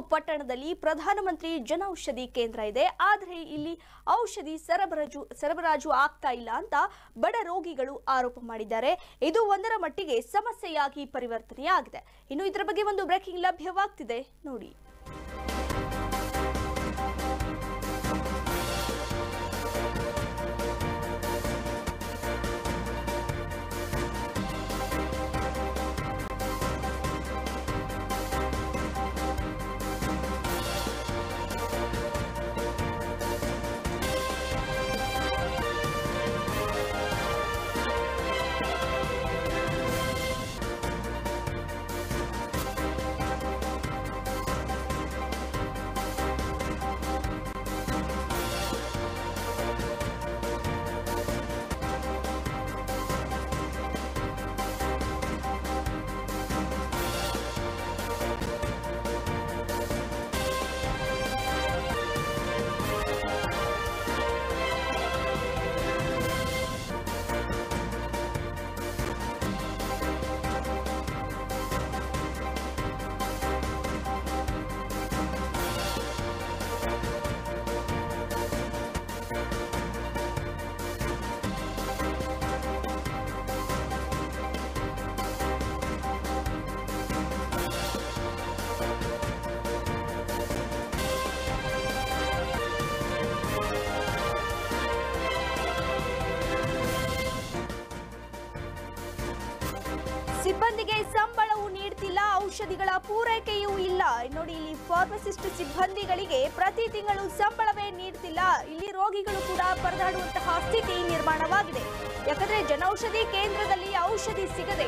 ಪಟ್ಟಣದಲ್ಲಿ ಪ್ರಧಾನಮಂತ್ರಿ ಜನೌಷಧಿ ಕೇಂದ್ರ ಇದೆ. ಆದರೆ ಇಲ್ಲಿ ಔಷಧಿ ಸರಬರಾಜು ಸರಬರಾಜು ಆಗ್ತಾ ಇಲ್ಲ ಅಂತ ಬಡ ರೋಗಿಗಳು ಆರೋಪ ಮಾಡಿದ್ದಾರೆ. ಇದು ಒಂದರ ಮಟ್ಟಿಗೆ ಸಮಸ್ಯೆಯಾಗಿ ಪರಿವರ್ತನೆಯಾಗಿದೆ. ಇನ್ನು ಇದರ ಬಗ್ಗೆ ಒಂದು ಬ್ರೇಕಿಂಗ್ ಲಭ್ಯವಾಗ್ತಿದೆ. ನೋಡಿ. ಔಷಧಿಗಳ ಪೂರೈಕೆಯೂ ಇಲ್ಲ. ನೋಡಿ, ಇಲ್ಲಿ ಫಾರ್ಮಸಿಸ್ಟ್ ಸಿಬ್ಬಂದಿಗಳಿಗೆ ಪ್ರತಿ ತಿಂಗಳು ಸಂಬಳವೇ ನೀಡ್ತಿಲ್ಲ. ಇಲ್ಲಿ ರೋಗಿಗಳು ಕೂಡ ಪರದಾಡುವಂತಹ ಸ್ಥಿತಿ ನಿರ್ಮಾಣವಾಗಿದೆ. ಯಾಕಂದ್ರೆ ಜನೌಷಧಿ ಕೇಂದ್ರದಲ್ಲಿ ಔಷಧಿ ಸಿಗದೆ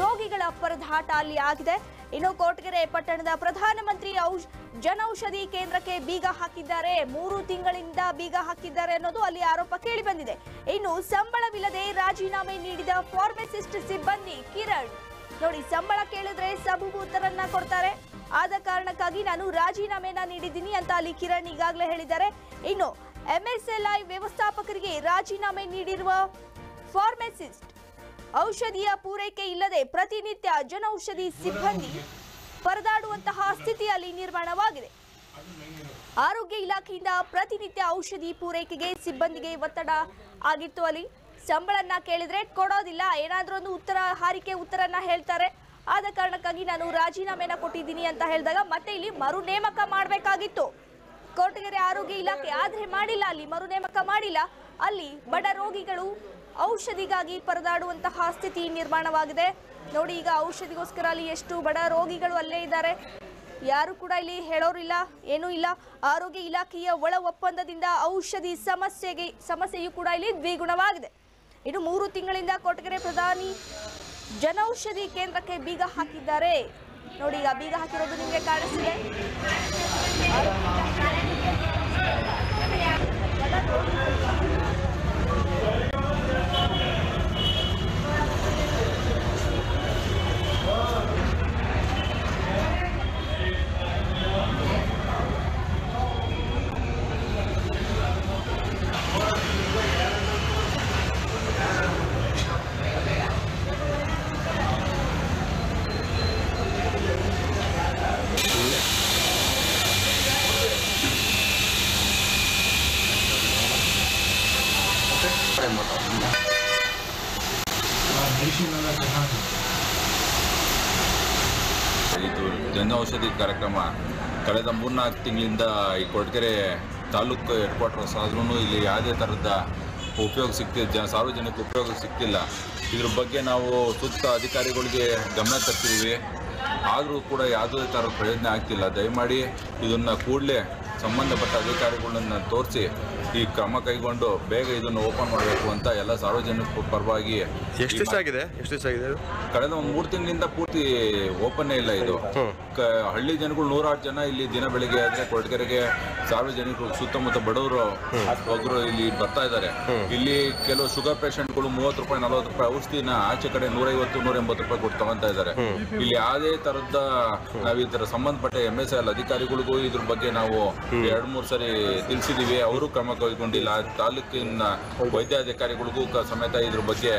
ರೋಗಿಗಳ ಪರದಾಟ ಅಲ್ಲಿ ಆಗಿದೆ. ಇನ್ನು ಕೋಟಗೆರೆ ಪಟ್ಟಣದ ಪ್ರಧಾನಮಂತ್ರಿ ಔಷ್, ಜನೌಷಧಿ ಕೇಂದ್ರಕ್ಕೆ ಬೀಗ ಹಾಕಿದ್ದಾರೆ. ಮೂರು ತಿಂಗಳಿಂದ ಬೀಗ ಹಾಕಿದ್ದಾರೆ ಅನ್ನೋದು ಅಲ್ಲಿ ಆರೋಪ ಕೇಳಿ ಬಂದಿದೆ. ಇನ್ನು ಸಂಬಳವಿಲ್ಲದೆ ರಾಜೀನಾಮೆ ನೀಡಿದ ಫಾರ್ಮಸಿಸ್ಟ್ ಸಿಬ್ಬಂದಿ ಕಿರಣ್ ನೋಡಿ, ಸಂಬಳ ಕೇಳಿದ್ರೆ ಸಬೂಬು ಉತ್ತರನ್ನ ಕೊಡ್ತಾರೆ. ಆದ ಕಾರಣಕ್ಕಾಗಿ ನಾನು ರಾಜೀನಾಮೆನ ನೀಡಿದ್ದೀನಿ ಅಂತ ಅಲ್ಲಿ ಕಿರಣ್ ಈಗಾಗಲೇ ಹೇಳಿದ್ದಾರೆ. ಇನ್ನು ಎಂಎಸ್ಎಲ್ಐ ವ್ಯವಸ್ಥಾಪಕರಿಗೆ ರಾಜೀನಾಮೆ ನೀಡಿರುವ ಫಾರ್ಮಸಿಸ್ಟ್, ಔಷಧಿಯ ಪೂರೈಕೆ ಇಲ್ಲದೆ ಪ್ರತಿನಿತ್ಯ ಜನೌಷಧಿ ಸಿಬ್ಬಂದಿ ಪರದಾಡುವಂತಹ ಸ್ಥಿತಿಯಲ್ಲಿ ನಿರ್ಮಾಣವಾಗಿದೆ. ಆರೋಗ್ಯ ಇಲಾಖೆಯಿಂದ ಪ್ರತಿನಿತ್ಯ ಔಷಧಿ ಪೂರೈಕೆಗೆ ಸಿಬ್ಬಂದಿಗೆ ಒತ್ತಡ ಆಗಿತ್ತು ಅಲ್ಲಿ. ಸಂಬಳನ್ನ ಕೇಳಿದ್ರೆ ಕೊಡೋದಿಲ್ಲ. ಏನಾದ್ರೂ ಒಂದು ಉತ್ತರ, ಹಾರಿಕೆ ಉತ್ತರನ ಹೇಳ್ತಾರೆ. ಆದ ಕಾರಣಕ್ಕಾಗಿ ನಾನು ರಾಜೀನಾಮೆನ ಕೊಟ್ಟಿದ್ದೀನಿ ಅಂತ ಹೇಳಿದಾಗ ಮತ್ತೆ ಇಲ್ಲಿ ಮರು ನೇಮಕ ಮಾಡಬೇಕಾಗಿತ್ತು. ಕೋಟಗೆರೆ ಆರೋಗ್ಯ ಇಲಾಖೆ ಆದ್ರೆ ಮಾಡಿಲ್ಲ, ಅಲ್ಲಿ ಮರು ನೇಮಕ ಮಾಡಿಲ್ಲ. ಅಲ್ಲಿ ಬಡ ರೋಗಿಗಳು ಔಷಧಿಗಾಗಿ ಪರದಾಡುವಂತಹ ಸ್ಥಿತಿ ನಿರ್ಮಾಣವಾಗಿದೆ. ನೋಡಿ, ಈಗ ಔಷಧಿಗೋಸ್ಕರ ಅಲ್ಲಿ ಎಷ್ಟು ಬಡ ರೋಗಿಗಳು ಅಲ್ಲೇ ಇದ್ದಾರೆ. ಯಾರು ಕೂಡ ಇಲ್ಲಿ ಹೇಳೋರಿಲ್ಲ, ಏನೂ ಇಲ್ಲ. ಆರೋಗ್ಯ ಇಲಾಖೆಯ ಒಳ ಒಪ್ಪಂದದಿಂದ ಔಷಧಿ ಸಮಸ್ಯೆಗೆ, ಸಮಸ್ಯೆಯು ಕೂಡ ಇಲ್ಲಿ ದ್ವಿಗುಣವಾಗಿದೆ. ಇನ್ನು ಮೂರು ತಿಂಗಳಿಂದ ಕೊಟಗೆರೆ ಪ್ರಧಾನಿ ಜನೌಷಧಿ ಕೇಂದ್ರಕ್ಕೆ ಬೀಗ ಹಾಕಿದ್ದಾರೆ. ನೋಡಿ, ಈಗ ಬೀಗ ಹಾಕಿರೋದು ನಿಮಗೆ ಕಾಣಿಸ್ತಿದೆ. ಚೆನ್ನಾಗಿ ಇದು ಜನೌಷಧಿ ಕಾರ್ಯಕ್ರಮ. ಕಳೆದ ಮೂರ್ನಾಲ್ಕು ತಿಂಗಳಿಂದ ಈ ಕೊರಟಗೆರೆ ತಾಲೂಕು ಹೆಡ್ ಕ್ವಾರ್ಟರ್ಸ್ ಆದ್ರೂ ಇಲ್ಲಿ ಯಾವುದೇ ಥರದ ಉಪಯೋಗ ಸಿಗ್ತಿ ಜನ, ಸಾರ್ವಜನಿಕ ಉಪಯೋಗ ಸಿಗ್ತಿಲ್ಲ ಇದ್ರ ಬಗ್ಗೆ ನಾವು ಸೂಕ್ತ ಅಧಿಕಾರಿಗಳಿಗೆ ಗಮನ ತರ್ತಿದ್ವಿ ಆದರೂ ಕೂಡ ಯಾವುದೇ ಥರದ ಪ್ರಯೋಜನ ಆಗ್ತಿಲ್ಲ. ದಯಮಾಡಿ ಇದನ್ನು ಕೂಡಲೇ ಸಂಬಂಧಪಟ್ಟ ಅಧಿಕಾರಿಗಳನ್ನ ತೋರಿಸಿ ಈ ಕ್ರಮ ಕೈಗೊಂಡು ಬೇಗ ಇದನ್ನು ಓಪನ್ ಮಾಡಬೇಕು ಅಂತ ಎಲ್ಲ ಸಾರ್ವಜನಿಕ ಪರವಾಗಿ ಎಷ್ಟು ದಿವಸ ಆಗಿದೆ? ಎಷ್ಟು ದಿವಸ ಆಗಿದೆ ಕಳೆದ ಒಂದು ಮೂರು ತಿಂಗಳಿಂದ ಪೂರ್ತಿ ಓಪನ್ನೇ ಇಲ್ಲ ಇದು. ಕ- ಹಳ್ಳಿ ಜನಗಳು ನೂರಾರು ಜನ ಇಲ್ಲಿ ದಿನ ಬೆಳಿಗ್ಗೆ ಆದ್ರೆ ಕೊರಟಗೆರೆಗೆ ಸಾರ್ವಜನಿಕರು ಸುತ್ತಮುತ್ತ ಬಡವರು ಒಬ್ಬರು ಇಲ್ಲಿ ಬರ್ತಾ ಇದ್ದಾರೆ. ಇಲ್ಲಿ ಕೆಲವು ಶುಗರ್ ಪೇಷಂಟ್ಗಳು ಮೂವತ್ತು ರೂಪಾಯಿ ನಲವತ್ತು ರೂಪಾಯಿ ಔಷಧಿನ ಆಚೆ ಕಡೆ ನೂರೈವತ್ತು ನೂರ ಎಂಬತ್ತು ರೂಪಾಯಿ ಕೊಟ್ಟು ತಗೊಂತಾ ಇದ್ದಾರೆ. ಇಲ್ಲಿ ಯಾವುದೇ ತರದ ನಾವು ತರ ಸಂಬಂಧಪಟ್ಟ ಎಂ ಎಸ್ ಎಲ್ ಅಧಿಕಾರಿಗಳಿಗೂ ಇದ್ರ ಬಗ್ಗೆ ನಾವು ಎರಡು ಮೂರು ಸರಿ ತಿಳಿಸಿದೀವಿ. ಅವರು ಕ್ರಮ ಕೈಗೊಂಡಿಲ್ಲ. ತಾಲೂಕಿನ ವೈದ್ಯಾಧಿಕಾರಿಗಳಿಗೂ ಕ- ಸಮೇತ ಇದ್ರ ಬಗ್ಗೆ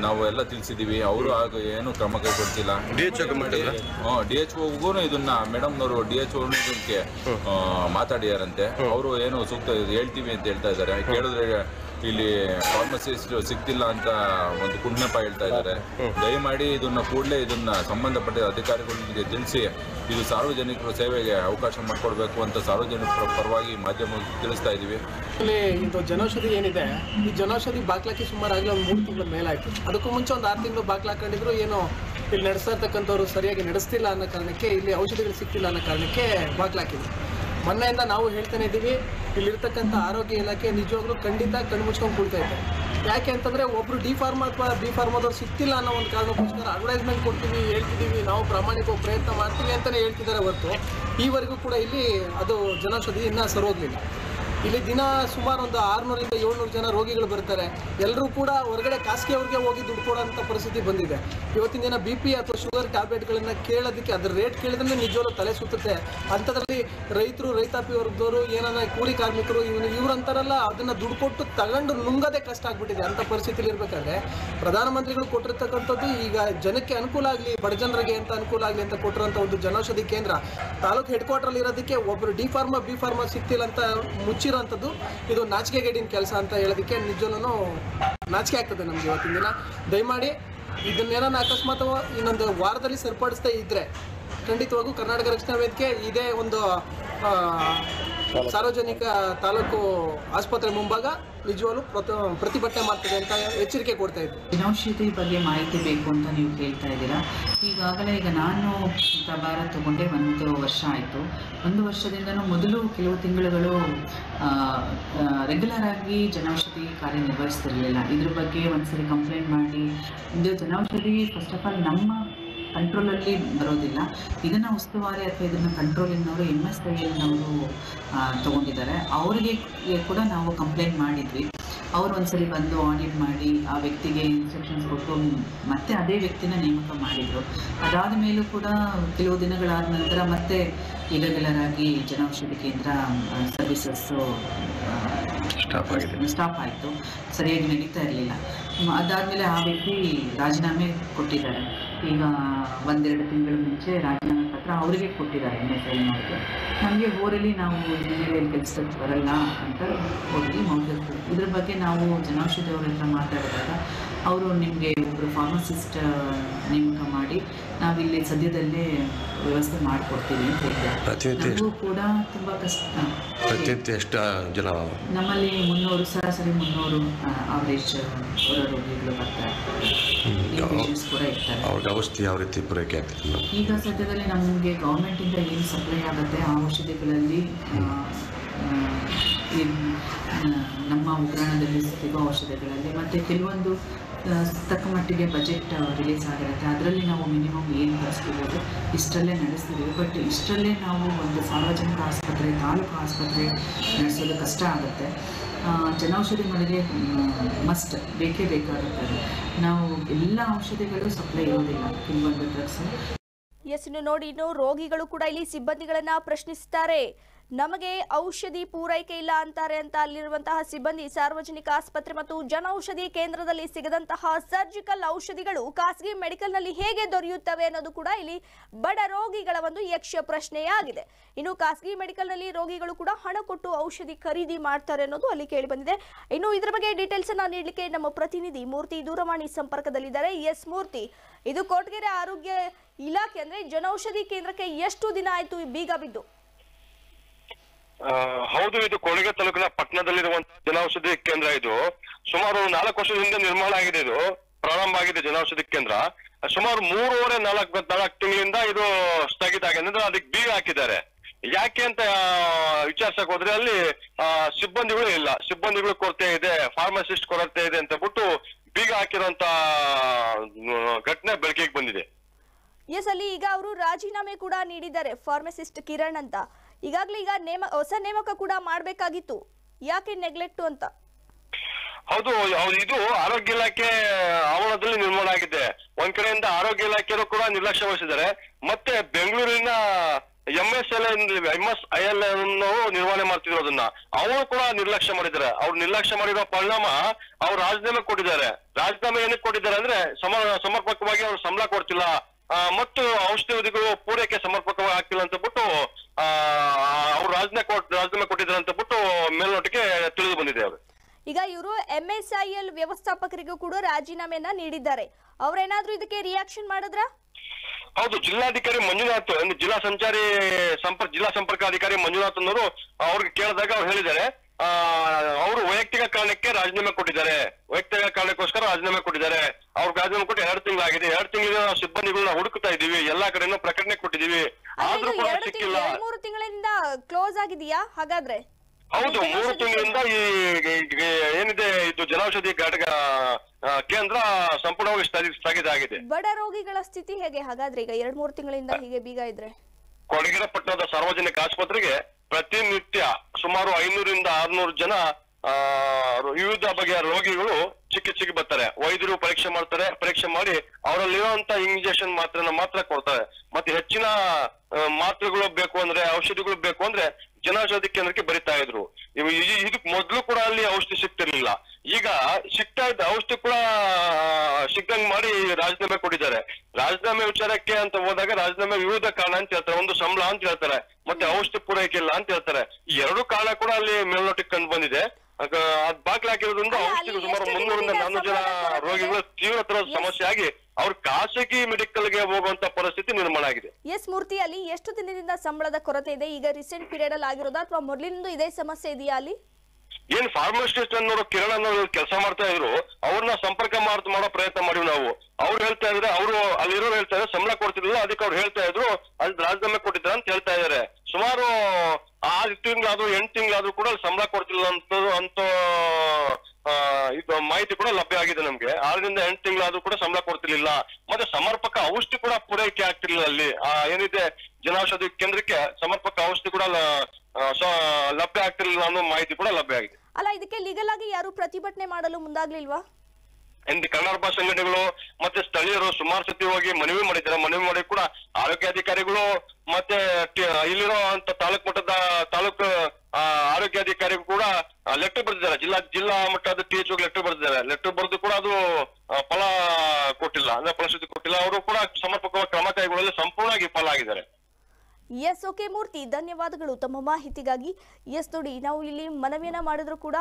ನಾವು ಎಲ್ಲ ತಿಳಿಸಿದೀವಿ. ಅವರು ಆಗ ಏನು ಕ್ರಮ ಕೈಗೊಳ್ತಿಲ್ಲ. DHO ಗೆ ಮಾಡಿದ್ರಾ? ಡಿ ಎಚ್ ಓಗೂ ಇದನ್ನ ಮೇಡಮ್ ಅವರು ಡಿ ಎಚ್ ಇದಕ್ಕೆ ಆ, ಮಾತಾಡಿದಾರಂತೆ ಅವರು ಏನು ಸೂಕ್ತ ಇದು ಹೇಳ್ತೀವಿ ಅಂತ ಹೇಳ್ತಾ ಇದ್ದಾರೆ. ಕೇಳಿದ್ರೆ ಇಲ್ಲಿ ಫಾರ್ಮಸಿಸ್ಟ್ ಸಿಗ್ತಿಲ್ಲ ಅಂತ ಒಂದು ಕುಂಡ್ನಪ್ಪ ಹೇಳ್ತಾ ಇದ್ದಾರೆ. ದಯಮಾಡಿ ಇದನ್ನ ಕೂಡಲೇ ಇದನ್ನ ಸಂಬಂಧಪಟ್ಟ ಅಧಿಕಾರಿಗಳೊಂದಿಗೆ ತಿಳಿಸಿ, ಇದು ಸಾರ್ವಜನಿಕರ ಸೇವೆಗೆ ಅವಕಾಶ ಮಾಡಿಕೊಡ್ಬೇಕು ಅಂತ ಸಾರ್ವಜನಿಕರ ಪರವಾಗಿ ಮಾಧ್ಯಮ ತಿಳಿಸ್ತಾ ಇದ್ದೀವಿ ಇಲ್ಲಿ ಇದು ಜನೌಷಧಿ ಏನಿದೆ, ಈ ಜನೌಷಧಿ ಬಾಗ್ಲಾಕಿ ಸುಮಾರು ಆಗಲಿ ಒಂದು ಮೂರು ತಿಂಗಳ ಮೇಲಾಯ್ತು ಅದಕ್ಕೂ ಮುಂಚೆ ಒಂದು ಆರು ತಿಂಗಳು ಬಾಗ್ಲಾಕೊಂಡಿದ್ರು ಏನು ಇಲ್ಲಿ ನಡೆಸ್ತಾ ಇರ್ತಕ್ಕಂಥವ್ರು ಸರಿಯಾಗಿ ನಡೆಸ್ತಿಲ್ಲ ಅನ್ನೋ ಕಾರಣಕ್ಕೆ, ಇಲ್ಲಿ ಔಷಧಿಗಳು ಸಿಕ್ತಿಲ್ಲ ಅನ್ನೋ ಕಾರಣಕ್ಕೆ ಬಾಗ್ಲಾಕಿದ್ವಿ ಮೊನ್ನೆಯಿಂದ ನಾವು ಹೇಳ್ತಾನೆ ಇದ್ದೀವಿ, ಇಲ್ಲಿರ್ತಕ್ಕಂಥ ಆರೋಗ್ಯ ಇಲಾಖೆ ನಿಜವಾಗ್ಲೂ ಖಂಡಿತ ಕಣ್ಮುಚ್ಕೊಂಡು ಕೊಡ್ತಾ ಇದೆ. ಯಾಕೆ ಅಂತಂದ್ರೆ ಒಬ್ರು ಡಿ ಫಾರ್ಮ್ ಅಥವಾ ಬಿ ಫಾರ್ಮಾದವ್ರು ಸಿಕ್ತಿಲ್ಲ ಅನ್ನೋ ಒಂದು ಕಾರಣಕ್ಕೋಸ್ಕರ ಅಡ್ವರ್ಟೈಸ್ಮೆಂಟ್ ಕೊಡ್ತೀವಿ, ಹೇಳ್ತಿದ್ದೀವಿ, ನಾವು ಪ್ರಾಮಾಣಿಕ ಪ್ರಯತ್ನ ಮಾಡ್ತೀವಿ ಅಂತಲೇ ಹೇಳ್ತಿದ್ದಾರೆ ಹೊರತು. ಈವರೆಗೂ ಕೂಡ ಇಲ್ಲಿ ಅದು ಜನೌಷಧಿ ಇನ್ನೂ ಸರೋಗ್ಲಿಲ್ಲ ಇಲ್ಲಿ ದಿನ ಸುಮಾರು ಒಂದು ಆರುನೂರಿಂದ ಏಳ್ನೂರು ಜನ ರೋಗಿಗಳು ಬರ್ತಾರೆ. ಎಲ್ಲರೂ ಕೂಡ ಹೊರಗಡೆ ಖಾಸಗಿ ಅವ್ರಿಗೆ ಹೋಗಿ ದುಡ್ಡು ಕೊಡೋಂಥ ಪರಿಸ್ಥಿತಿ ಬಂದಿದೆ. ಇವತ್ತಿನ ದಿನ ಬಿ ಪಿ ಅಥವಾ ಶುಗರ್ ಟ್ಯಾಬ್ಲೆಟ್ಗಳನ್ನ ಕೇಳೋದಕ್ಕೆ ಅದ್ರ ರೇಟ್ ಕೇಳಿದ್ರೆ ನಿಜವಾಗ್ಲೂ ತಲೆ ಸುತ್ತುತ್ತೆ. ಅಂಥದ್ರಲ್ಲಿ ರೈತರು ರೈತಾಪಿ ವರ್ಗದವರು ಏನಾರ ಕೂಲಿ ಕಾರ್ಮಿಕರು, ಇವನು ಇವ್ರಂತಾರಲ್ಲ, ಅದನ್ನ ದುಡ್ಡು ಕೊಟ್ಟು ತಗೊಂಡು ನುಂಗದೆ ಕಷ್ಟ ಆಗ್ಬಿಟ್ಟಿದೆ. ಅಂತ ಪರಿಸ್ಥಿತಿಲಿ ಇರ್ಬೇಕಾದ್ರೆ ಪ್ರಧಾನಮಂತ್ರಿಗಳು ಕೊಟ್ಟಿರ್ತಕ್ಕಂಥದ್ದು ಈಗ ಜನಕ್ಕೆ ಅನುಕೂಲ ಆಗಲಿ, ಬಡ ಜನರಿಗೆ ಅಂತ ಅನುಕೂಲ ಆಗಲಿ ಅಂತ ಕೊಟ್ಟಿರೋಂಥ ಒಂದು ಜನೌಷಧಿ ಕೇಂದ್ರ ತಾಲೂಕು ಹೆಡ್ ಕ್ವಾರ್ಟರ್ ಇರೋದಕ್ಕೆ ಒಬ್ಬರು ಡಿ ಫಾರ್ಮಾ ಬಿ ಫಾರ್ಮಾ ಸಿಕ್ತಿಲ್ಲ ಅಂತ ಮುಚ್ಚಿರೋಂಥದ್ದು ಇದು ನಾಚಿಕೆಗೇಡಿನ ಕೆಲಸ ಅಂತ ಹೇಳೋದಕ್ಕೆ ನಿಜವೂ ನಾಚಿಕೆ ಆಗ್ತದೆ ನಮಗೆ ಇವತ್ತಿನ ದಿನ. ದಯಮಾಡಿ ಇದನ್ನೇನೋ ಅಕಸ್ಮಾತ್ ಇನ್ನೊಂದು ವಾರದಲ್ಲಿ ಸರಿಪಡಿಸ್ತಾ ಇದ್ರೆ ಖಂಡಿತವಾಗೂ ಕರ್ನಾಟಕ ರಕ್ಷಣಾ ವೇದಿಕೆ ಇದೇ ಒಂದು ಸಾರ್ವಜನಿಕ ತಾಲೂಕು ಆಸ್ಪತ್ರೆ ಮುಂಭಾಗ ನಿಜವಾಗ್ಲೂ ಪ್ರತ- ಪ್ರತಿಭಟನೆ ಮಾಡ್ತದೆ ಅಂತ ಎಚ್ಚರಿಕೆ ಕೊಡ್ತಾ ಇದ್ದೀವಿ ಜನೌಷಧಿ ಬಗ್ಗೆ ಮಾಹಿತಿ ಬೇಕು ಅಂತ ನೀವು ಕೇಳ್ತಾ ಇದ್ದೀರಾ? ಈಗಾಗಲೇ ಈಗ ನಾನು ಪ್ರಭಾರ ತಗೊಂಡೆ ಒಂದು ವರ್ಷ ಆಯಿತು. ಒಂದು ವರ್ಷದಿಂದನೂ ಮೊದಲು ಕೆಲವು ತಿಂಗಳುಗಳು ರೆಗ್ಯುಲರ್ ಆಗಿ ಜನೌಷಧಿ ಕಾರ್ಯನಿರ್ವಹಿಸ್ತಿರಲಿಲ್ಲ. ಇದ್ರ ಬಗ್ಗೆ ಒಂದ್ಸರಿ ಕಂಪ್ಲೇಂಟ್ ಮಾಡಿ. ಇದು ಜನೌಷಧಿ ಫಸ್ಟ್ ಆಫ್ ಆಲ್ ನಮ್ಮ ಕಂಟ್ರೋಲಲ್ಲಿ ಬರೋದಿಲ್ಲ. ಇದನ್ನು ಉಸ್ತುವಾರಿ ಅಥವಾ ಇದನ್ನು ಕಂಟ್ರೋಲಿನವರು ಎಂ ಎಸ್ ಐಯಲ್ಲಿನವರು ತೊಗೊಂಡಿದ್ದಾರೆ. ಅವರಿಗೆ ಕೂಡ ನಾವು ಕಂಪ್ಲೇಂಟ್ ಮಾಡಿದ್ವಿ. ಅವರು ಒಂದ್ಸರಿ ಬಂದು ಆಡಿಟ್ ಮಾಡಿ ಆ ವ್ಯಕ್ತಿಗೆ ಇನ್ಸ್ಟ್ರಕ್ಷನ್ಸ್ ಕೊಟ್ಟು ಮತ್ತೆ ಅದೇ ವ್ಯಕ್ತಿನ ನೇಮಕ ಮಾಡಿದರು. ಅದಾದ ಮೇಲೂ ಕೂಡ ಕೆಲವು ದಿನಗಳಾದ ನಂತರ ಮತ್ತೆ ಇರೆಗ್ಯುಲರ್ ಆಗಿ ಜನೌಷಧಿ ಕೇಂದ್ರ ಸರ್ವಿಸಸ್ಸು. ಸ್ಟಾಪ್ ಆಯಿತು. ಸರಿಯಾಗಿ ನಡೀತಾ ಇರಲಿಲ್ಲ. ಅದಾದಮೇಲೆ ಆ ವ್ಯಕ್ತಿ ರಾಜೀನಾಮೆ ಕೊಟ್ಟಿದ್ದಾರೆ. ಈಗ ಒಂದೆರಡು ತಿಂಗಳ ಮುಂಚೆ ರಾಜೀನಾಮೆ ಪತ್ರ ಅವರಿಗೆ ಕೊಟ್ಟಿದ್ದಾರೆ ಎಂ ಎಸ್ ಐನವ್ರಿಗೆ ನಮಗೆ ಊರಲ್ಲಿ ನಾವು ಇನ್ಮೇಲೆ ಕೆಲಸಕ್ಕೆ ಬರಲ್ಲ ಅಂತ ಹೋಗಿ ಮೌಲ್ಯಕ್ಕೆ ಇದ್ರ ಬಗ್ಗೆ ನಾವು ಜನೌಷಧಿ ಅವ್ರ ಹತ್ರ ಮಾತಾಡಿದಾಗ ಅವರು ನಿಮಗೆ ಒಬ್ಬರು ಫಾರ್ಮಸಿಸ್ಟ್ ನೇಮಕ ಮಾಡಿ ನಾವಿಲ್ಲಿ ಸದ್ಯದಲ್ಲೇ ವ್ಯವಸ್ಥೆ ಮಾಡಿಕೊಡ್ತೀವಿ ಅಂತ ಹೇಳಿದ್ದಾರೆ ಕೂಡ ತುಂಬ ಕಷ್ಟ. ಎಷ್ಟು ಜನ? ನಮ್ಮಲ್ಲಿ ಮುನ್ನೂರು ಸರಾಸರಿ ಮುನ್ನೂರು ಅವರೇಜ್ ಹೊರ ರೋಗಿಗಳು ಬರ್ತಾ ಇರ್ತಾರೆ. ಅವ್ರಿಗೆ ಔಷಧಿ ಯಾವ ರೀತಿ ಪೂರೈಕೆ ಆಗ್ತದೆ ಈಗ ಸದ್ಯದಲ್ಲಿ ನಮಗೆ ಗೌರ್ಮೆಂಟಿಂದ ಏನು ಸಪ್ಲೈ ಆಗುತ್ತೆ ಆ ಔಷಧಿಗಳಲ್ಲಿ ನಮ್ಮ ಉಗ್ರಾಣದಲ್ಲಿ ಸಿಗುವ ಔಷಧಿಗಳಲ್ಲಿ ಮತ್ತು ಕೆಲವೊಂದು ತಕ್ಕ ಮಟ್ಟಿಗೆ ಬಜೆಟ್ ರಿಲೀಸ್ ಆಗಿರುತ್ತೆ. ಅದರಲ್ಲಿ ನಾವು ಮಿನಿಮಮ್ ಏನು ಬಳಸ್ತಿರೋದು ಇಷ್ಟರಲ್ಲೇ ನಡೆಸ್ತಿದ್ದೀವಿ ಬಟ್ ಇಷ್ಟರಲ್ಲೇ ನಾವು ಒಂದು ಸಾರ್ವಜನಿಕ ಆಸ್ಪತ್ರೆ ತಾಲೂಕು ಆಸ್ಪತ್ರೆ ನಡೆಸೋದು ಕಷ್ಟ ಆಗುತ್ತೆ. ಜನೌಷಧಿ ಮಳಿಗೆ ಮಸ್ಟ್ ಬೇಕೇ ಬೇಕಾಗುತ್ತದೆ ನಾವು ಎಲ್ಲ ಔಷಧಿಗಳು ಸಪ್ಲೈ ಇರೋದಿಲ್ಲ ಕೆಲವೊಂದು ಡ್ರಗ್ಸ್. ಎಸ್ ನೋಡಿ, ಇನ್ನು ರೋಗಿಗಳು ಕೂಡ ಇಲ್ಲಿ ಸಿಬ್ಬಂದಿಗಳನ್ನ ಪ್ರಶ್ನಿಸುತ್ತಾರೆ ನಮಗೆ ಔಷಧಿ ಪೂರೈಕೆ ಇಲ್ಲ ಅಂತಾರೆ ಅಂತ ಅಲ್ಲಿರುವಂತಹ ಸಿಬ್ಬಂದಿ, ಸಾರ್ವಜನಿಕ ಆಸ್ಪತ್ರೆ ಮತ್ತು ಜನೌಷಧಿ ಕೇಂದ್ರದಲ್ಲಿ ಸಿಗದಂತಹ ಸರ್ಜಿಕಲ್ ಔಷಧಿಗಳು ಖಾಸಗಿ ಮೆಡಿಕಲ್ನಲ್ಲಿ ಹೇಗೆ ದೊರೆಯುತ್ತವೆ ಅನ್ನೋದು ಕೂಡ ಇಲ್ಲಿ ಬಡ ರೋಗಿಗಳ ಒಂದು ಯಕ್ಷ ಪ್ರಶ್ನೆಯಾಗಿದೆ. ಇನ್ನು ಖಾಸಗಿ ಮೆಡಿಕಲ್ನಲ್ಲಿ ರೋಗಿಗಳು ಕೂಡ ಹಣ ಕೊಟ್ಟು ಔಷಧಿ ಖರೀದಿ ಮಾಡ್ತಾರೆ ಅನ್ನೋದು ಅಲ್ಲಿ ಕೇಳಿ ಬಂದಿದೆ. ಇನ್ನು ಇದರ ಬಗ್ಗೆ ಡೀಟೇಲ್ಸ್ ಅನ್ನ ನೀಡಲಿಕ್ಕೆ ನಮ್ಮ ಪ್ರತಿನಿಧಿ ಮೂರ್ತಿ ದೂರವಾಣಿ ಸಂಪರ್ಕದಲ್ಲಿದ್ದಾರೆ. ಎಸ್ ಮೂರ್ತಿ, ಇದು ಕೋಟಗೆರೆ ಆರೋಗ್ಯ ಇಲಾಖೆ ಅಂದ್ರೆ ಜನೌಷಧಿ ಕೇಂದ್ರಕ್ಕೆ ಎಷ್ಟು ದಿನ ಆಯ್ತು ಬೀಗ ಬಿದ್ದು? ಹೌದು, ಇದು ಕೊಳಗೆ ತಾಲೂಕಿನ ಪಟ್ಟಣದಲ್ಲಿರುವಂತಹ ಜನೌಷಧಿ ಕೇಂದ್ರ ಇದು. ಸುಮಾರು ನಾಲ್ಕು ವರ್ಷದ ಹಿಂದೆ ನಿರ್ಮಾಣ ಆಗಿದೆ ಇದು, ಪ್ರಾರಂಭ ಆಗಿದೆ ಜನೌಷಧಿ ಕೇಂದ್ರ. ಸುಮಾರು ಮೂರುವರೆ ನಾಲ್ಕು ನಾಲ್ಕು ತಿಂಗಳಿಂದ ಇದು ಸ್ಥಗಿತ ಆಗಿದೆ. ಅಂದ್ರೆ ಅದಕ್ಕೆ ಬೀಗ ಹಾಕಿದ್ದಾರೆ. ಯಾಕೆ ಅಂತ ವಿಚಾರಿಸಕ್ ಹೋದ್ರೆ ಅಲ್ಲಿ ಸಿಬ್ಬಂದಿಗಳು ಇಲ್ಲ. ಸಿಬ್ಬಂದಿಗಳು ಕೊರತೆ ಇದೆ, ಫಾರ್ಮಸಿಸ್ಟ್ ಕೊರತೆ ಇದೆ ಅಂತ ಬಿಟ್ಟು ಬೀಗ ಹಾಕಿರೋಂತ ಘಟನೆ ಬೆಳಕಿಗೆ ಎಸ್, ಅಲ್ಲಿ ಈಗ ಅವರು ರಾಜೀನಾಮೆ ಕೂಡ ನೀಡಿದ್ದಾರೆ ಫಾರ್ಮಸಿಸ್ಟ್ ಕಿರಣ್ ಅಂತ. ಈಗಾಗಲೇ ಈಗ ನೇಮ, ಹೊಸ ನೇಮಕ ಕೂಡ ಮಾಡಬೇಕಾಗಿತ್ತು. ಯಾಕೆ ನೆಗ್ಲೆಕ್ಟು ಅಂತ? ಹೌದು ಇದು ಆರೋಗ್ಯ ಇಲಾಖೆ ಆವರಣದಲ್ಲಿ ನಿರ್ಮಾಣ ಆಗಿದೆ. ಒಂದ್ ಕಡೆಯಿಂದ ಆರೋಗ್ಯ ಇಲಾಖೆಯವರು ಕೂಡ ನಿರ್ಲಕ್ಷ್ಯ ವಹಿಸಿದ್ದಾರೆ. ಮತ್ತೆ ಬೆಂಗಳೂರಿನ M S L M S I L ನಿರ್ವಹಣೆ ಮಾಡ್ತಿದ್ರು ಅದನ್ನ. ಅವರು ಕೂಡ ನಿರ್ಲಕ್ಷ್ಯ ಮಾಡಿದ್ದಾರೆ. ಅವ್ರು ನಿರ್ಲಕ್ಷ್ಯ ಮಾಡಿರೋ ಪರಿಣಾಮ ಅವ್ರು ರಾಜೀನಾಮೆ ಕೊಟ್ಟಿದ್ದಾರೆ. ರಾಜೀನಾಮೆ ಏನಕ್ಕೆ ಕೊಟ್ಟಿದ್ದಾರೆ ಅಂದ್ರೆ ಸಮ, ಸಮರ್ಪಕವಾಗಿ ಅವ್ರು ಸಂಬಳ ಕೊಡ್ತಿಲ್ಲ. ಮತ್ತು ಔಷಧಿಗಳು ಪೂರೈಕೆ ಸಮರ್ಪಕವಾಗಿ ಆಗ್ತಿಲ್ಲ ಅಂತ ಬಿಟ್ಟು ಆ ಅವ್ರು ರಾಜೀನಾಮೆ ಕೊಟ್ ರಾಜೀನಾಮೆ ಕೊಟ್ಟಿದ್ದಾರೆ ಅಂತ ಬಿಟ್ಟು ಮೇಲ್ನೋಟಕ್ಕೆ ತಿಳಿದು ಬಂದಿದೆ ಅವರು ಈಗ ಇವರು ಎಂ ಎಸ್ ಐ ಎಲ್ ವ್ಯವಸ್ಥಾಪಕರಿಗೂ ಕೂಡ ರಾಜೀನಾಮೆಯನ್ನ ನೀಡಿದ್ದಾರೆ. ಅವ್ರೇನಾದ್ರೂ ಇದಕ್ಕೆ ರಿಯಾಕ್ಷನ್ ಮಾಡಿದ್ರ? ಹೌದು ಜಿಲ್ಲಾಧಿಕಾರಿ ಮಂಜುನಾಥ್ ಅಂದ್ರೆ ಜಿಲ್ಲಾ ಸಂಚಾರಿ ಸಂಪರ್ಕ ಜಿಲ್ಲಾ ಸಂಪರ್ಕ ಅಧಿಕಾರಿ ಮಂಜುನಾಥ್ ಅನ್ನೋರು ಅವ್ರಿಗೆ ಕೇಳಿದಾಗ ಅವ್ರು ಹೇಳಿದ್ದಾರೆ. ಅವರು ವೈಯಕ್ತಿಕ ಕಾರಣಕ್ಕೆ ರಾಜೀನಾಮೆ ಕೊಟ್ಟಿದ್ದಾರೆ. ವೈಯಕ್ತಿಕ ಕಾರಣಕ್ಕೋಸ್ಕರ ರಾಜೀನಾಮೆ ಕೊಟ್ಟಿದ್ದಾರೆ. ಅವ್ರಿಗೆ ರಾಜೀನಾಮೆ ಕೊಟ್ಟು ಎರಡು ತಿಂಗಳಾಗಿದೆ. ಎರಡು ತಿಂಗಳಿಂದ ನಾವು ಸಿಬ್ಬಂದಿಗಳನ್ನ ಹುಡುಕ್ತಾ ಇದೀವಿ ಎಲ್ಲಾ ಕಡೆನೂ ಪ್ರಕಟಣೆ ಕೊಟ್ಟಿದೀವಿ ಆದ್ರೂ ಕೂಡ ಸಿಕ್ಕಿಲ್ಲ. ಮೂರು ತಿಂಗಳಿಂದ ಕ್ಲೋಸ್ ಆಗಿದೆಯಾ? ಹಾಗಾದ್ರೆ? ಹೌದು ಮೂರು ತಿಂಗಳಿಂದ ಈ ಏನಿದೆ ಇದು ಜನೌಷಧಿ ಘಟಕ ಕೇಂದ್ರ ಸಂಪೂರ್ಣವಾಗಿ ಸ್ಥಗಿ- ಸ್ಥಗಿತ ಆಗಿದೆ. ಬಡ ರೋಗಿಗಳ ಸ್ಥಿತಿ ಹೇಗೆ? ಹಾಗಾದ್ರೆ ಈಗ ಎರಡ್ ಮೂರು ತಿಂಗಳಿಂದ ಹೀಗೆ ಬೀಗ ಇದ್ರೆ. ಕೊಡಗಿರ ಪಟ್ಟಣದ ಸಾರ್ವಜನಿಕ ಆಸ್ಪತ್ರೆಗೆ ಪ್ರತಿನಿತ್ಯ ಸುಮಾರು ಐನೂರಿಂದ ಆರ್ನೂರು ಜನ ವಿವಿಧ ಬಗೆಯ ರೋಗಿಗಳು ಚಿಕಿತ್ಸೆಗೆ ಬರ್ತಾರೆ. ವೈದ್ಯರು ಪರೀಕ್ಷೆ ಮಾಡ್ತಾರೆ, ಪರೀಕ್ಷೆ ಮಾಡಿ ಅವರಲ್ಲಿರುವಂತ ಇಂಜೆಕ್ಷನ್ ಮಾತ್ರನ ಮಾತ್ರ ಕೊಡ್ತಾರೆ. ಮತ್ತೆ ಹೆಚ್ಚಿನ ಮಾತ್ರೆಗಳು ಬೇಕು ಅಂದ್ರೆ, ಔಷಧಿಗಳು ಬೇಕು ಅಂದ್ರೆ ಜನೌಷಧಿ ಕೇಂದ್ರಕ್ಕೆ ಬರಿತಾ ಇದ್ರು. ಇದು ಮೊದ್ಲು ಕೂಡ ಅಲ್ಲಿ ಔಷಧಿ ಸಿಗ್ತಿರ್ಲಿಲ್ಲ. ಈಗ ಸಿಗ್ತಾ ಇದ್ದ ಔಷಧಿ ಕೂಡ ಸಿಗ್ದಂಗ್ ಮಾಡಿ ರಾಜೀನಾಮೆ ಕೊಟ್ಟಿದ್ದಾರೆ. ರಾಜೀನಾಮೆ ವಿಚಾರಕ್ಕೆ ಅಂತ ಹೋದಾಗ ರಾಜೀನಾಮೆ ವಿವಿಧ ಕಾರಣ ಅಂತ ಹೇಳ್ತಾರೆ. ಒಂದು ಸಂಬಳ ಅಂತ ಹೇಳ್ತಾರೆ. ಮತ್ತೆ ಔಷಧಿ ಪೂರೈಕೆ ಇಲ್ಲ ಅಂತ ಹೇಳ್ತಾರೆ. ಈ ಎರಡು ಕಾಲ ಕೂಡ ಅಲ್ಲಿ ಮೇಲ್ನೋಟಕ್ಕೆ ಕಂಡು ಬಂದಿದೆ. ಅದ್ ಔಷಧಿಗಳು ಅಲ್ಲಿ ಸುಮಾರು ಮುನ್ನೂರಿಂದ ನಾನ್ನೂರು ಜನ ರೋಗಿಗಳು ತೀವ್ರ ತರ ರೋಗಿಗಳು ತೀವ್ರತರ ಸಮಸ್ಯೆ ಆಗಿ ಅವ್ರ ಖಾಸಗಿ ಮೆಡಿಕಲ್ಗೆ ಹೋಗುವಂತ ಪರಿಸ್ಥಿತಿ ನಿರ್ಮಾಣ ಆಗಿದೆ. ಎಸ್ ಮೂರ್ತಿ ಅಲ್ಲಿ ಎಷ್ಟು ದಿನದಿಂದ ಸಂಬಳದ ಕೊರತೆ ಇದೆ? ಈಗ ರೀಸೆಂಟ್ ಪೀರಿಯಡ್ ಅಲ್ಲಿ ಆಗಿರೋದಾ? ಅಥವಾ ಮೊದಲಿನಿಂದ ಇದೇ ಸಮಸ್ಯೆ ಇದೆಯಾ ಅಲ್ಲಿ? ಏನ್ ಫಾರ್ಮಸಿಸ್ಟ್ ಅನ್ನೋರು ಕಿರಣ್ ಅನ್ನೋರು ಕೆಲಸ ಮಾಡ್ತಾ ಇದ್ರು, ಅವ್ರನ್ನ ಸಂಪರ್ಕ ಮಾಡ್ ಮಾಡೋ ಪ್ರಯತ್ನ ಮಾಡಿವಿ ನಾವು. ಅವ್ರು ಹೇಳ್ತಾ ಇದ್ರೆ, ಅವರು ಅಲ್ಲಿರೋರು ಹೇಳ್ತಾ ಇದ್ರೆ ಸಂಬಳ ಕೊಡ್ತಿರ್ಲಿಲ್ಲ ಅದಕ್ಕೆ ಅವ್ರು ಹೇಳ್ತಾ ಇದ್ರು, ಅಲ್ಲಿ ರಾಜೀನಾಮೆ ಕೊಟ್ಟಿದ್ರ ಅಂತ ಹೇಳ್ತಾ ಇದಾರೆ. ಸುಮಾರು ಆರು ತಿಂಗಳಾದ್ರು, ಎಂಟು ತಿಂಗಳಾದ್ರೂ ಕೂಡ ಸಂಬಳ ಕೊಡ್ತಿಲ್ಲ ಅಂತ ಅಂತ ಇದು ಮಾಹಿತಿ ಕೂಡ ಲಭ್ಯ ಆಗಿದೆ ನಮ್ಗೆ. ಆರರಿಂದ ಎಂಟು ತಿಂಗಳಾದ್ರೂ ಕೂಡ ಸಂಬಳ ಕೊಡ್ತಿರ್ಲಿಲ್ಲ. ಮತ್ತೆ ಸಮರ್ಪಕ ಔಷಧಿ ಕೂಡ ಪೂರೈಕೆ ಆಗ್ತಿರ್ಲಿಲ್ಲ ಅಲ್ಲಿ. ಏನಿದೆ ಜನೌಷಧಿ ಕೇಂದ್ರಕ್ಕೆ ಸಮರ್ಪಕ ಔಷಧಿ ಕೂಡ ಲಭ್ಯ ಆಗ್ತಿರಲಿಲ್ಲ ಅನ್ನೋ ಮಾಹಿತಿ ಕೂಡ ಲಭ್ಯ ಆಗಿದೆ. ಅಲ್ಲ ಇದಕ್ಕೆ ಲೀಗಲ್ ಆಗಿ ಯಾರು ಪ್ರತಿಭಟನೆ ಮಾಡಲು ಮುಂದಾಗ್ಲಿಲ್ವಾ? ಎಂದು ಕನ್ನಡ ಸಂಘಟನೆಗಳು ಮತ್ತೆ ಸ್ಥಳೀಯರು ಸುಮಾರು ಸತಿ ಹೋಗಿ ಮನವಿ ಮಾಡಿದ್ದಾರೆ. ಮನವಿ ಮಾಡಿ ಕೂಡ ಆರೋಗ್ಯಾಧಿಕಾರಿಗಳು ಮತ್ತೆ ಟಿ- ಇಲ್ಲಿರೋ ಅಂತ ತಾಲೂಕ್ ಮಟ್ಟದ ತಾಲೂಕು ಆರೋಗ್ಯ ಆರೋಗ್ಯಾಧಿಕಾರಿಗೂ ಕೂಡ ಲೆಟರ್ ಬರೆದಿದ್ದಾರೆ. ಜಿಲ್ಲಾ ಜಿಲ್ಲಾ ಮಟ್ಟದ ಟಿ ಎಚ್ ಲೆಟರ್ ಬರೆದಿದ್ದಾರೆ. ಲೆಟರ್ ಬರೆದು ಕೂಡ ಅದು ಫಲ ಕೊಟ್ಟಿಲ್ಲ. ಅಂದ್ರೆ ಫಲಶ್ರುತಿ ಕೊಟ್ಟಿಲ್ಲ. ಅವರು ಕೂಡ ಸಮರ್ಪಕವಾಗಿ ಕ್ರಮ ಕೈಗೊಳ್ಳಲು ಸಂಪೂರ್ಣವಾಗಿ ಫಲ ಆಗಿದ್ದಾರೆ. ಎಸ್ ಓಕೆ ಮೂರ್ತಿ, ಧನ್ಯವಾದಗಳು. ತಮ್ಮ ಮಾಹಿತಿಗಾಗಿ ಎಸ್ ನೋಡಿ, ನಾವು ಇಲ್ಲಿ ಮನವಿಯನ್ನ ಮಾಡಿದ್ರು ಕೂಡ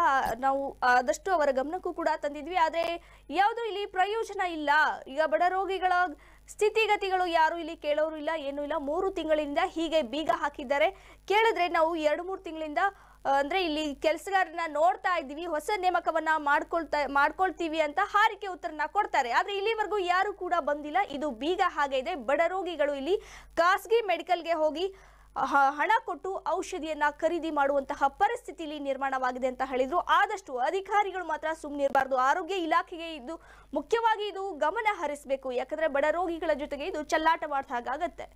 ನಾವು ಆದಷ್ಟು ಅವರ ಗಮನಕ್ಕೂ ಕೂಡ ತಂದಿದ್ವಿ. ಆದರೆ ಯಾವುದು ಇಲ್ಲಿ ಪ್ರಯೋಜನ ಇಲ್ಲ. ಈಗ ಬಡ ರೋಗಿಗಳ ಸ್ಥಿತಿಗತಿಗಳು ಯಾರು ಇಲ್ಲಿ ಕೇಳೋರು ಇಲ್ಲ, ಏನೂ ಇಲ್ಲ. ಮೂರು ತಿಂಗಳಿಂದ ಹೀಗೆ ಬೀಗ ಹಾಕಿದ್ದಾರೆ. ಕೇಳಿದ್ರೆ ನಾವು ಎರಡು, ಮೂರು ತಿಂಗಳಿಂದ ಅಂದ್ರೆ ಇಲ್ಲಿ ಕೆಲಸಗಾರನ ನೋಡ್ತಾ ಇದ್ದೀವಿ, ಹೊಸ ನೇಮಕವನ್ನ ಮಾಡ್ಕೊಳ್ತಾ, ಮಾಡ್ಕೊಳ್ತೀವಿ ಅಂತ ಹಾರಿಕೆ ಉತ್ತರನ ಕೊಡ್ತಾರೆ. ಆದ್ರೆ ಇಲ್ಲಿವರೆಗೂ ಯಾರು ಕೂಡ ಬಂದಿಲ್ಲ. ಇದು ಬೀಗ ಹಾಗೆ ಇದೆ. ಬಡ ರೋಗಿಗಳು ಇಲ್ಲಿ ಖಾಸಗಿ ಮೆಡಿಕಲ್ಗೆ ಹೋಗಿ ಹಣ ಕೊಟ್ಟು ಔಷಧಿಯನ್ನ ಖರೀದಿ ಮಾಡುವಂತಹ ಪರಿಸ್ಥಿತಿಲಿ ನಿರ್ಮಾಣವಾಗಿದೆ ಅಂತ ಹೇಳಿದ್ರು. ಆದಷ್ಟು ಅಧಿಕಾರಿಗಳು ಮಾತ್ರ ಸುಮ್ಮನಿರಬಾರ್ದು ಆರೋಗ್ಯ ಇಲಾಖೆಗೆ ಇದು ಮುಖ್ಯವಾಗಿ ಇದು ಗಮನ ಹರಿಸಬೇಕು. ಯಾಕಂದ್ರೆ ಬಡ ರೋಗಿಗಳ ಜೊತೆಗೆ ಇದು ಚೆಲ್ಲಾಟ ಮಾಡಿದ ಹಾಗಾಗತ್ತೆ